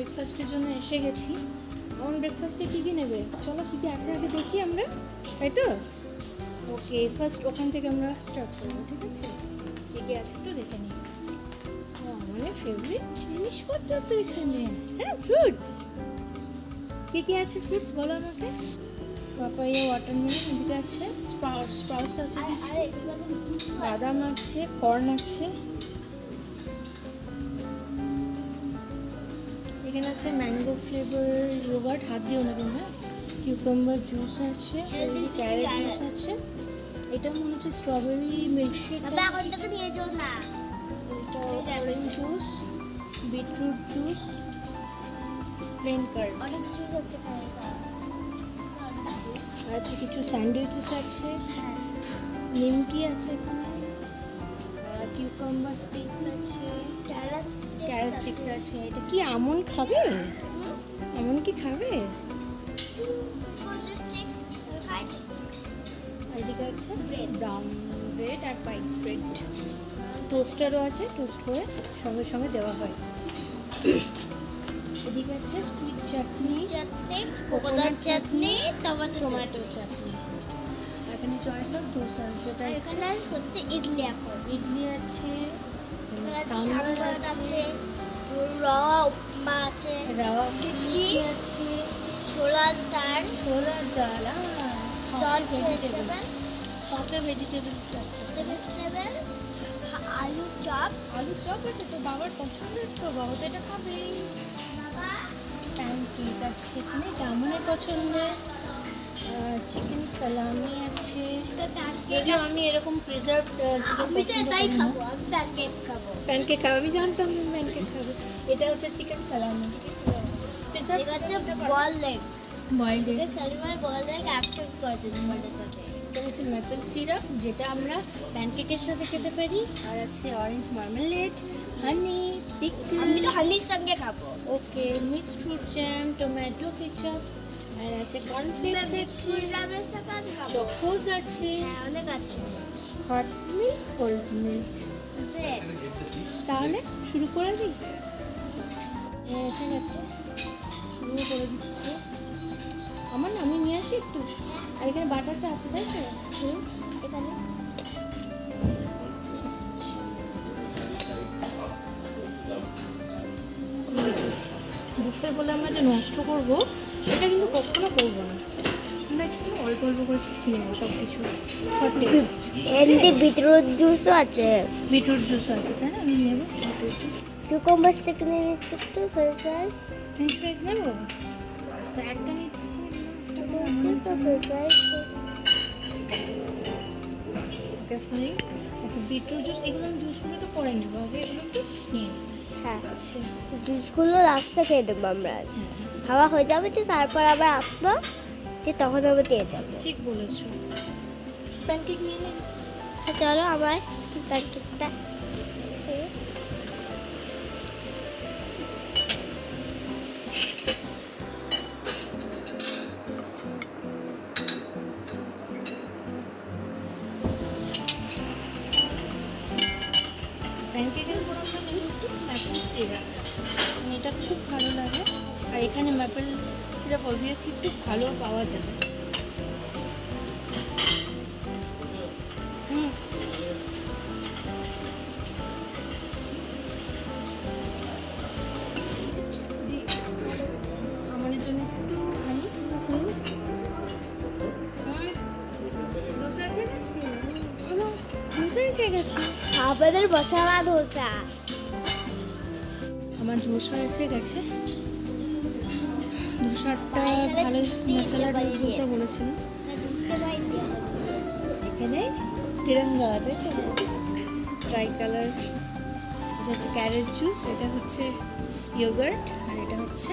ব্রেকফাস্টের জন্য এসে গেছি। আমার ব্রেকফাস্টে কী কী নেবে? চলো কী কী আছে আগে দেখি আমরা, তাই তো? ওকে ফার্স্ট ওখান থেকে আমরা স্টার্ট করব, ঠিক আছে? কী কী আছে একটু দেখে নিই। আমাদের ফেভারিট জিনিসপত্র তো এখানে। হ্যাঁ ফ্রুটস কী কী আছে ফ্রুটস বলো আমাকে? পাপাইয়া ওয়াটারমেলন এদিকে আছে স্প্রাউটস স্প্রাউটস আছে বাদাম আছে কর্ন আছে। এখানে আছে ম্যাঙ্গো ফ্লেভার ইয়োগার্ট হাত দিও না। তোমরা কিউকাম্বার জুস আছে ক্যারেট জুস আছে। এটা মনে হচ্ছে স্ট্রবেরি মিল্কশেক বাবা এখন থেকে নিয়ে যাও না। এটা orange juice beetroot juice plain curd অনেক জুস আছে আছে কিছু স্যান্ডউইচেস আছে। হ্যাঁ। নিমকি আছে এখানে। স্টিক্স আছে। ক্যারেট ক্যারেট স্টিক্স আছে। এটা কি আমন খাবে? আমন কি খাবে? এদিকে আছে ব্রেড ব্রাউন ব্রেড আর হোয়াইট ব্রেড টোস্টারও আছে টোস্ট করে সঙ্গে সঙ্গে দেওয়া হয়। এদিকে আছে sweet chutney chutney coconut chutney, tomato tomato chutney choice of dosa যেটা এখানে হচ্ছে ইডলি এখন ইডলি আছে সাম্বার আছে আছে র উপমা আছে রাওয়া। লুচি আছে ছোলার ডাল ছোলার ডাল সল্ট ভেজিটেবলস সতে ভেজিটেবলস আছে। ভেজিটেবল আলু চপ। আলু চপ আছে তো বাবার পছন্দের তো বাবা তো এটা খাবে বাবা? প্যানকেক আছে এখানে ডামনের পছন্দের। চিকেন সালামি আছে। যদিও আমি এরকম প্রিজার্ভ চিকেন আমি তো খাব আমি প্যানকেক খাব। প্যানকেক খাব আমি জানতাম তুমি প্যানকেক খাবে। এটা হচ্ছে চিকেন সালামি। প্রিজার্ভ এটা হচ্ছে বল লেগ বয়েলড এটা সালিমার বল লেগ তোমাদের এটা হচ্ছে ম্যাপেল সিরাপ যেটা আমরা প্যানকেকের সাথে খেতে পারি। আর আছে অরেঞ্জ মার্মেলেড হানি আমি তো হানির সঙ্গে খাব। Okay mixed fruit jam tomato ketchup আর আছে কর্নফ্লেক্স আছে চকোজ আছে? হ্যাঁ অনেক আছে। Hot milk cold milk. তাহলে শুরু করে দিই? হ্যাঁ, ঠিক আছে। শুরু করে দিচ্ছে। আমার না আমি নিয়ে আসি একটু? আর এখানে বাটারটা আছে তাই তো? এখানে। বুফে বলে আমরা যে নষ্ট করব সেটা কিন্তু কখনো করব না। আমরা একটু অল্প অল্প করে নেব সব কিছু এমনি বিটরুট জুসও আছে। বিটরুট জুস আছে তাই না? আমি নেব। কিউকাম্বার থেকে নিয়ে নিচ্ছি একটু ফ্রেঞ্চ ফ্রাইস ফ্রেঞ্চ নেব? আচ্ছা একটা নিচ্ছি কিন্তু ফ্রেঞ্চ ফ্রাইস আচ্ছা বিটরুট জুস এগুলো জুসগুলো তো পরে নেব আগে এগুলো একটু নিয়ে নিই। হ্যাঁ আচ্ছা। জুসগুলো রাস্তা খেয়ে দেবো আমরা। খাওয়া হয়ে যাবে তো তারপর আবার আসব যে তখন আবার দিয়ে যাব। ঠিক বলেছ। প্যানকেক নিয়ে চলো আমার প্যাকেটটা ম্যাপেল সিরাপ। এটা খুব ভালো লাগে। আর এখানে ম্যাপেল সিরাপ অবভিয়াসলি খুব ভালো পাওয়া হুম। আমাদের জন্য একটু আমার ধোসা এসে গেছে। ধোসাটা ভালো মশলা ধোসা। বলেছিল এখানে তিরঙ্গা ট্রাই কালার এটা হচ্ছে ক্যারেট জুস এটা হচ্ছে ইয়োগার্ট আর এটা হচ্ছে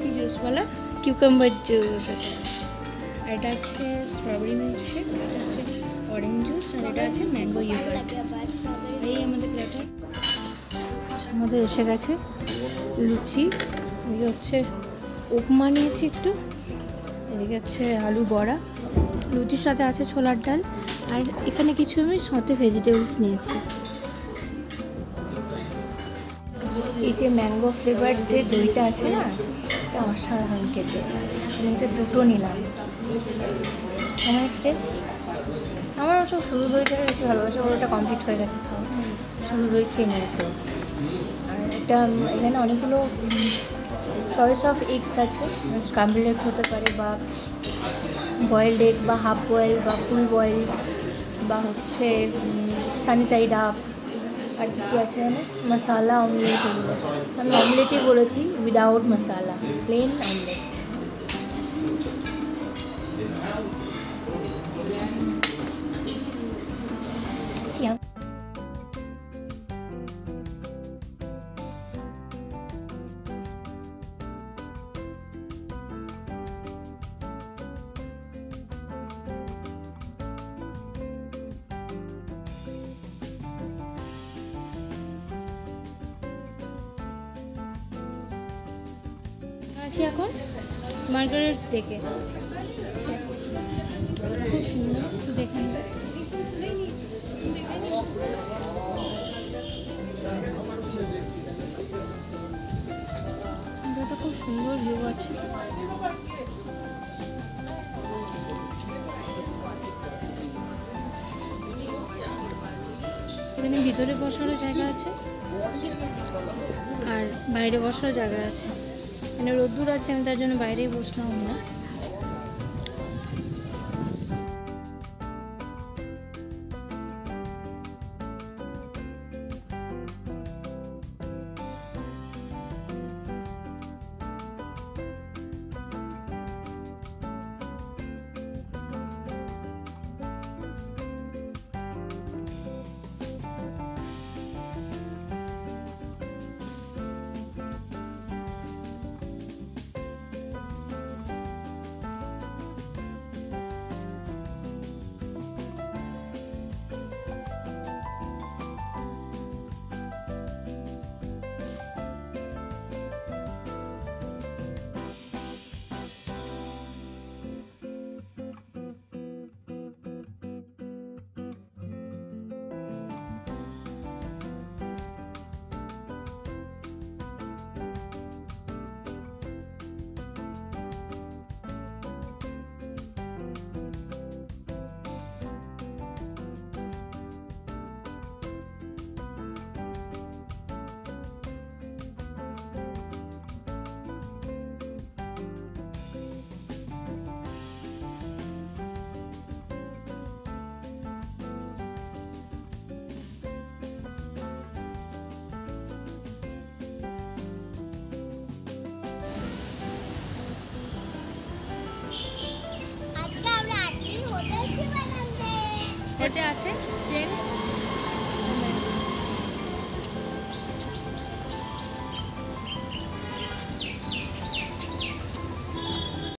কি জুস বলা? কিউকাম্বার জুস আর এটা আছে স্ট্রবেরি মিল্কশেক এটা আছে অরেঞ্জ জুস আর এটা আছে ম্যাঙ্গো ইয়োগার্ট এই আমাদের প্লেটার আমাদের এসে গেছে। লুচি, এদিকে হচ্ছে উপমা নিয়েছি একটু, এদিকে হচ্ছে আলু বড়া, লুচির সাথে আছে ছোলার ডাল, আর এখানে কিছু আমি সতে ভেজিটেবলস নিয়েছি। এই যে ম্যাঙ্গো ফ্লেভার যে দইটা আছে না, এটা অসাধারণ খেতে। আমি এটা দুটো নিলাম। আমার টেস্ট আমার ওসব শুধু দই খেতে বেশি ভালোবাসে ওটা কমপ্লিট হয়ে গেছে খাওয়া। শুধু দই খেয়ে নিয়েছে। আর এটা এখানে অনেকগুলো চয়েস অফ এগস আছে। স্ক্রাম্বল এগ হতে পারে বা বয়েলড এগ বা হাফ বয়েল বা ফুল বয়েল বা হচ্ছে সানি সাইড আপ আর কি কী আছে মানে মশালা অমলেট এগুলো। আমি অমলেটই বলেছি উইদাউট মশালা প্লেন অমলেট আছি এখন মার্গারেটস ডেকে। খুব সুন্দর, দেখে খুব সুন্দর ভিউ আছে। এখানে ভিতরে বসারও জায়গা আছে, আর বাইরে বসারও জায়গা আছে। মানে রোদ্দুর আছে আমি তার জন্য বাইরেই বসলাম আমরা। এতে আছে ফ্রেন্ডস